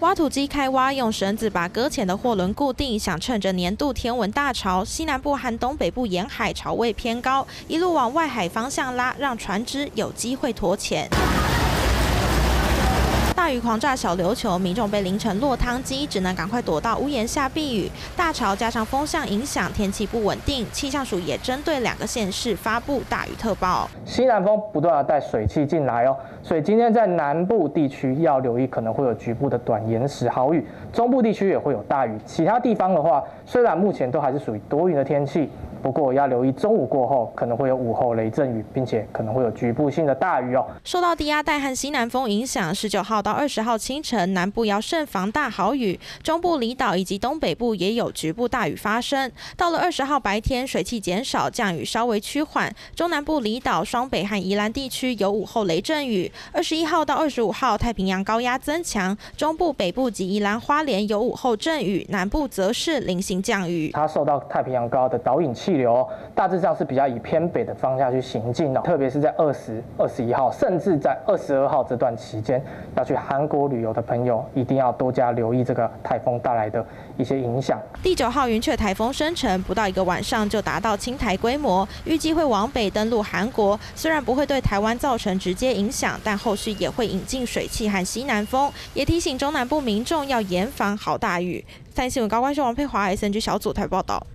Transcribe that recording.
挖土机开挖，用绳子把搁浅的货轮固定，想趁着年度天文大潮，西南部和东北部沿海潮位偏高，一路往外海方向拉，让船只有机会脱浅。雨狂炸小琉球，民众被淋成落汤鸡，只能赶快躲到屋檐下避雨。大潮加上风向影响，天气不稳定，气象署也针对两个县市发布大雨特报。西南风不断的带水汽进来哦，所以今天在南部地区要留意，可能会有局部的短延时豪雨，中部地区也会有大雨。其他地方的话，虽然目前都还是属于多云的天气。不过要留意，中午过后可能会有午后雷阵雨，并且可能会有局部性的大雨哦。受到低压带和西南风影响，十九号到二十号清晨，南部要慎防大豪雨，中部离岛以及东北部也有局部大雨发生。到了二十号白天，水汽减少，降雨稍微趋缓，中南部离岛、双北和宜兰地区有午后雷阵雨。二十一号到二十五号，太平洋高压增强，中部、北部及宜兰花莲有午后阵雨，南部则是零星降雨。它受到太平洋高的导引气。气流大致上是比较以偏北的方向去行进的，特别是在二十二十一号，甚至在二十二号这段期间，要去韩国旅游的朋友一定要多加留意这个台风带来的一些影响。第九号云雀台风生成不到一个晚上就达到青台规模，预计会往北登陆韩国。虽然不会对台湾造成直接影响，但后续也会引进水汽和西南风，也提醒中南部民众要严防好大雨。三新闻高官是王佩华，SNG 小组台报道。